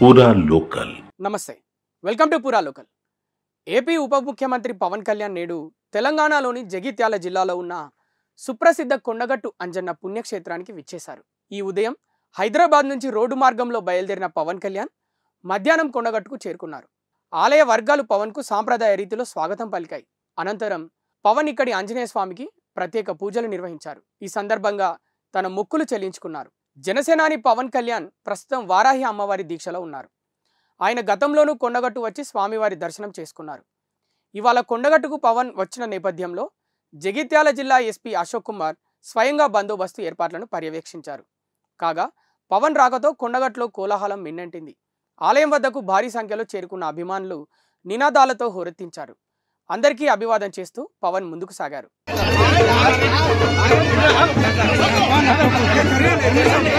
పూరా లోకల్ నమస్తే. Welcome to Pura local AP ఉప ముఖ్యమంత్రి పవన్ కళ్యాణ్ నేడు తెలంగాణలోని జగిత్యాల జిల్లాలో ఉన్న సుప్రసిద్ధ కొండగట్టు అంజన్న పుణ్యక్షేత్రానికి విచ్చేశారు. ఈ ఉదయం హైదరాబాద్ నుంచి రోడ్డు మార్గంలో బయలుదేరిన పవన్ కళ్యాణ్ మధ్యాహ్నం కొండగట్టుకు చేరుకున్నారు. ఆలయ వర్గాలు పవన్కు సాంప్రదాయ రీతిలో స్వాగతం పలికాయి. అనంతరం పవన్ ఇక్కడి ఆంజనేయ స్వామికి ప్రత్యేక పూజలు నిర్వహించారు. ఈ సందర్భంగా తన మొక్కులు చెల్లించుకున్నారు. జనసేనాని పవన్ కళ్యాణ్ ప్రస్తుతం వారాహి అమ్మవారి దీక్షలో ఉన్నారు. ఆయన గతంలోనూ కొండగట్టు వచ్చి స్వామివారి దర్శనం చేసుకున్నారు. ఇవాళ కొండగట్టుకు పవన్ వచ్చిన నేపథ్యంలో జగిత్యాల జిల్లా ఎస్పీ అశోక్ కుమార్ స్వయంగా బందోబస్తు ఏర్పాట్లను పర్యవేక్షించారు. కాగా పవన్ రాకతో కొండగట్టులో కోలాహలం మిన్నంటింది. ఆలయం వద్దకు భారీ సంఖ్యలో చేరుకున్న అభిమానులు నినాదాలతో హోరెత్తించారు. అందరికీ అభివాదం చేస్తూ పవన్ ముందుకు సాగారు. Thank you.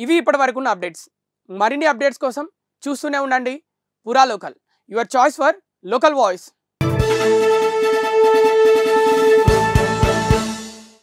ఇవి ఇప్పటి వరకు ఉన్న అప్డేట్స్. మరిన్ని అప్డేట్స్ కోసం చూస్తూనే ఉండండి. Pura local your choice for local voice.